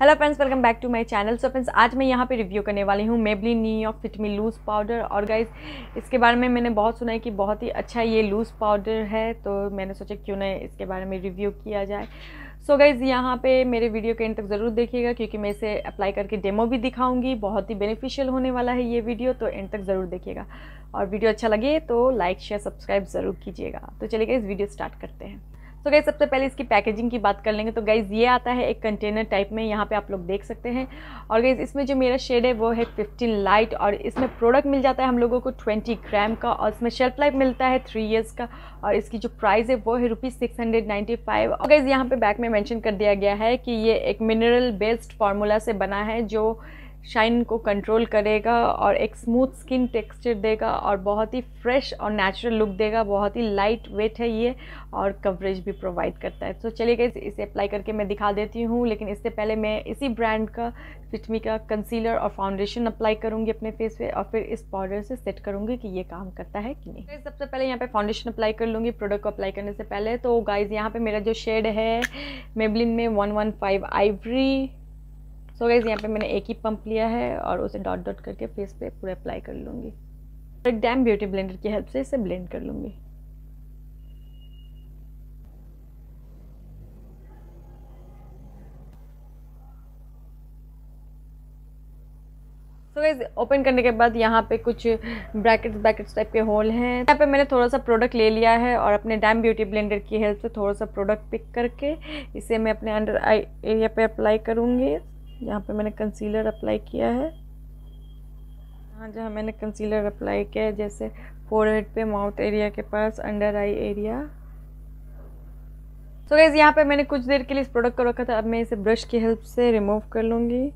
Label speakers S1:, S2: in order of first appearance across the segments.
S1: Hello friends welcome back to my channel so friends आज मैं यहाँ पे रिव्यू करने वाली हूँ Maybelline of Fit Me loose powder और गाइज़ इसके बारे में मैंने बहुत सुना है कि बहुत ही अच्छा ये लूज़ पाउडर है तो मैंने सोचा क्यों ना इसके बारे में रिव्यू किया जाए। सो गाइज़ यहाँ पे मेरे वीडियो के एंड तक ज़रूर देखिएगा, क्योंकि मैं इसे अप्लाई करके डेमो भी दिखाऊँगी। बहुत ही बेनिफिशियल होने वाला है ये वीडियो तो एंड तक ज़रूर देखिएगा। और वीडियो अच्छा लगे तो लाइक शेयर सब्सक्राइब ज़रूर कीजिएगा। तो चलिए इस वीडियो स्टार्ट करते हैं। तो गाइज़ सबसे पहले इसकी पैकेजिंग की बात कर लेंगे। तो गाइज़ ये आता है एक कंटेनर टाइप में, यहाँ पे आप लोग देख सकते हैं। और गाइज़ इसमें जो मेरा शेड है, वो है 15 लाइट और इसमें प्रोडक्ट मिल जाता है हम लोगों को 20 ग्राम का और इसमें शेल्फ लाइफ मिलता है थ्री ईयर्स का। और इसकी जो प्राइस है, वो है rupees six hundred ninety five और गाइज़ यहाँ पे बैक में मैंशन कर दिया गया है कि ये एक मिनरल बेस्ड फार्मूला से बना है, जो शाइन को कंट्रोल करेगा और एक स्मूथ स्किन टेक्सचर देगा और बहुत ही फ्रेश और नेचुरल लुक देगा। बहुत ही लाइट वेट है ये और कवरेज भी प्रोवाइड करता है। तो चलिए गई इसे अप्लाई करके मैं दिखा देती हूँ, लेकिन इससे पहले मैं इसी ब्रांड का फिटमी का कंसीलर और फाउंडेशन अप्लाई करूँगी अपने फेस पे और फिर इस पाउडर से सेट करूँगी कि ये काम करता है कि नहीं। सबसे पहले यहाँ पे फाउंडेशन अप्लाई कर लूँगी प्रोडक्ट को अप्लाई करने से पहले। तो गाइज़ यहाँ पे मेरा जो शेड है मेबलिन में one one five ivory so guys यहाँ पे मैंने एक ही पंप लिया है और उसे डॉट डॉट करके फेस पे पूरे अप्लाई कर लूँगी। एक डैम ब्यूटी ब्लेंडर की हेल्प से इसे ब्लेंड कर लूँगी। तो गाइज़ ओपन करने के बाद यहाँ पे कुछ ब्रैकेट्स ब्रैकेट्स टाइप के होल हैं। यहाँ पे मैंने थोड़ा सा प्रोडक्ट ले लिया है और अपने डैम ब्यूटी ब्लेंडर की हेल्प से थोड़ा सा प्रोडक्ट पिक करके इसे मैं अपने अंडर आई एरिया पे अप्लाई करूँगी। यहाँ पे मैंने कंसीलर अप्लाई किया है। यहाँ जहाँ मैंने कंसीलर अप्लाई किया है, जैसे फोरहेड पे माउथ एरिया के पास under eye area so guys यहाँ पे मैंने कुछ देर के लिए इस प्रोडक्ट को रखा था, अब मैं इसे ब्रश की हेल्प से रिमूव कर लूँगी।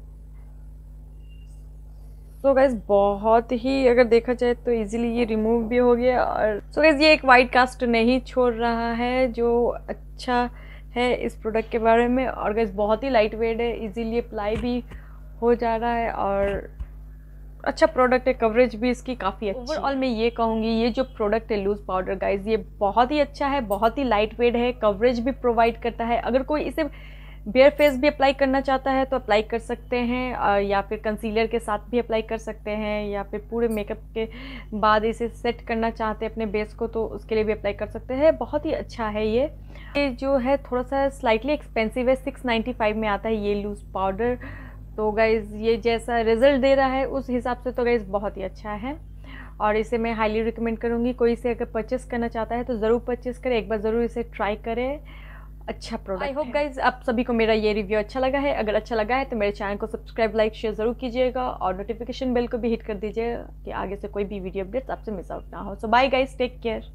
S1: सो so गैस बहुत ही अगर देखा जाए तो इजीली ये रिमूव भी हो गया और सो so गैस ये एक वाइट कास्ट नहीं छोड़ रहा है, जो अच्छा है इस प्रोडक्ट के बारे में। और गैस बहुत ही लाइट वेट है इजीली अप्लाई भी हो जा रहा है और अच्छा प्रोडक्ट है कवरेज भी इसकी काफ़ी अच्छी ओवरऑल मैं ये कहूँगी, ये जो प्रोडक्ट है लूज़ पाउडर गाइज़ ये बहुत ही अच्छा है, बहुत ही लाइट वेट है कवरेज भी प्रोवाइड करता है। अगर कोई इसे बेयर फेस भी अप्लाई करना चाहता है तो अप्लाई कर सकते हैं या फिर कंसीलर के साथ भी अप्लाई कर सकते हैं, या फिर पूरे मेकअप के बाद इसे सेट करना चाहते हैं अपने बेस को तो उसके लिए भी अप्लाई कर सकते हैं। बहुत ही अच्छा है ये। ये जो है थोड़ा सा स्लाइटली एक्सपेंसिव है सिक्स नाइन्टी फाइव में आता है ये लूज़ पाउडर तो गाइज़ ये जैसा रिज़ल्ट दे रहा है, उस हिसाब से तो गाइज़ बहुत ही अच्छा है। और इसे मैं हाईली रिकमेंड करूँगी। कोई इसे अगर परचेस करना चाहता है तो ज़रूर परचेस करें। एक बार ज़रूर इसे ट्राई करें। अच्छा प्रोडक्ट आई होप गाइज़ आप सभी को मेरा ये रिव्यू अच्छा लगा है। अगर अच्छा लगा है तो मेरे चैनल को सब्सक्राइब लाइक शेयर ज़रूर कीजिएगा और नोटिफिकेशन बेल को भी हिट कर दीजिए कि आगे से कोई भी वीडियो अपडेट्स आपसे मिस आउट ना हो। So bye guys take care